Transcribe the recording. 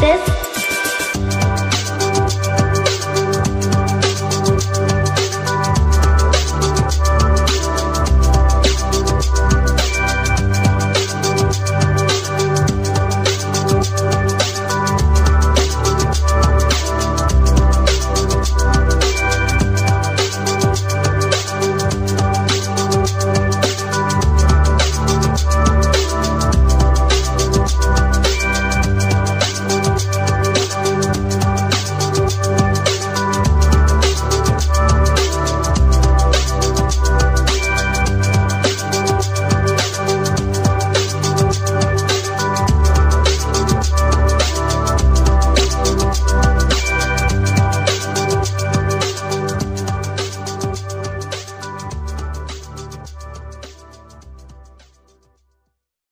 This